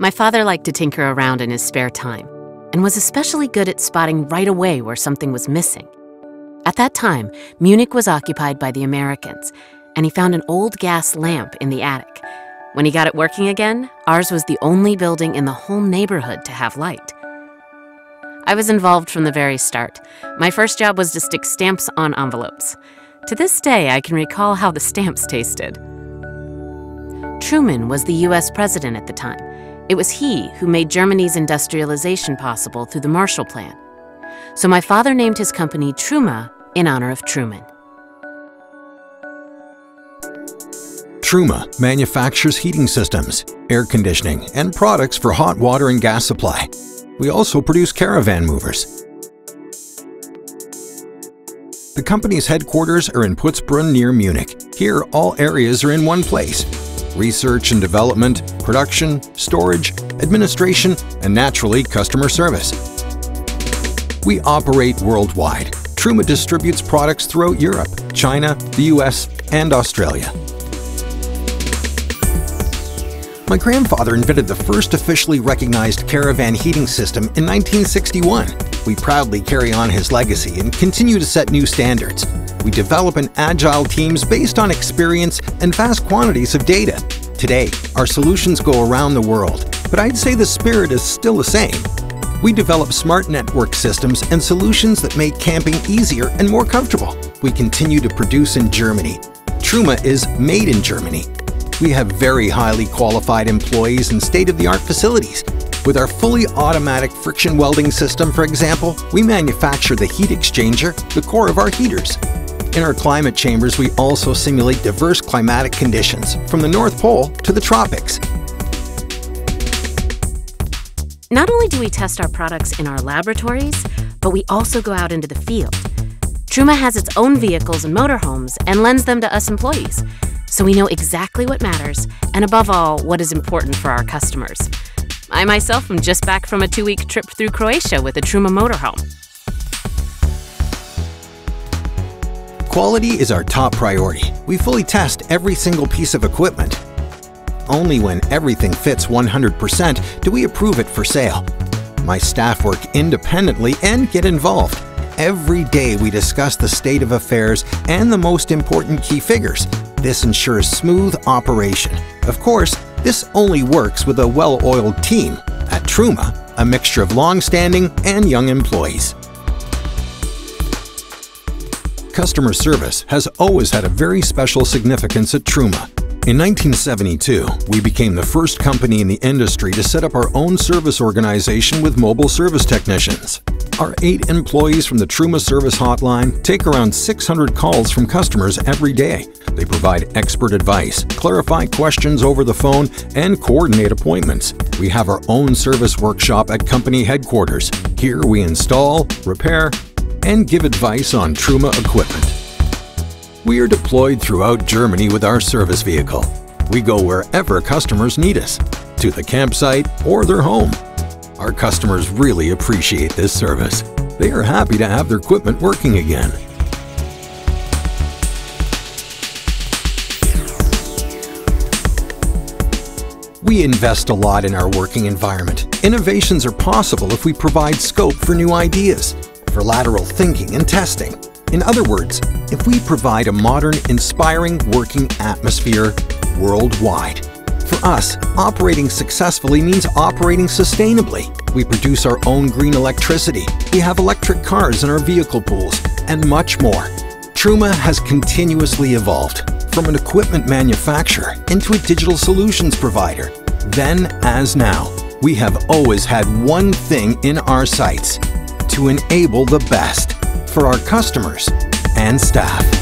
My father liked to tinker around in his spare time and was especially good at spotting right away where something was missing. At that time, Munich was occupied by the Americans, and he found an old gas lamp in the attic. When he got it working again, ours was the only building in the whole neighborhood to have light. I was involved from the very start. My first job was to stick stamps on envelopes. To this day, I can recall how the stamps tasted. Truman was the US president at the time. It was he who made Germany's industrialization possible through the Marshall Plan. So my father named his company Truma in honor of Truman. Truma manufactures heating systems, air conditioning, and products for hot water and gas supply. We also produce caravan movers. The company's headquarters are in Putzbrunn near Munich. Here, all areas are in one place. Research and development, production, storage, administration, and naturally, customer service. We operate worldwide. Truma distributes products throughout Europe, China, the US, and Australia. My grandfather invented the first officially recognized caravan heating system in 1961. We proudly carry on his legacy and continue to set new standards. We develop an agile teams based on experience and vast quantities of data. Today, our solutions go around the world, but I'd say the spirit is still the same. We develop smart network systems and solutions that make camping easier and more comfortable. We continue to produce in Germany. Truma is made in Germany we have very highly qualified employees and state-of-the-art facilities. With our fully automatic friction welding system, for example, we manufacture the heat exchanger, the core of our heaters. In our climate chambers, we also simulate diverse climatic conditions, from the North Pole to the tropics. Not only do we test our products in our laboratories, but we also go out into the field. Truma has its own vehicles and motorhomes and lends them to us employees so we know exactly what matters, and above all, what is important for our customers. I myself am just back from a two week trip through Croatia with a Truma motorhome. Quality is our top priority. We fully test every single piece of equipment. Only when everything fits 100% do we approve it for sale. My staff work independently and get involved. Every day we discuss the state of affairs and the most important key figures, this ensures smooth operation. Of course, this only works with a well-oiled team. At Truma, a mixture of long-standing and young employees. Customer service has always had a very special significance at Truma. In 1972, we became the first company in the industry to set up our own service organization with mobile service technicians. Our eight employees from the Truma Service Hotline take around 600 calls from customers every day. They provide expert advice, clarify questions over the phone, and coordinate appointments. We have our own service workshop at company headquarters. Here we install, repair, and give advice on Truma equipment. We are deployed throughout Germany with our service vehicle. We go wherever customers need us, to the campsite or their home. Our customers really appreciate this service. They are happy to have their equipment working again. We invest a lot in our working environment. Innovations are possible if we provide scope for new ideas, for lateral thinking and testing. In other words, if we provide a modern, inspiring working atmosphere worldwide. For us, operating successfully means operating sustainably. We produce our own green electricity, we have electric cars in our vehicle pools, and much more. Truma has continuously evolved from an equipment manufacturer into a digital solutions provider. Then as now, we have always had one thing in our sights to enable the best for our customers and staff.